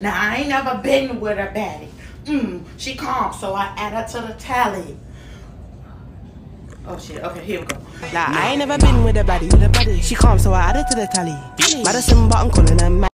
Now I ain't never been with a baddie. Mm, she calm, so I add her to the tally. Oh shit, okay, here we go. Like, I ain't never been with a baddie. She calm, so I add her to the tally. Madison, but I'm calling her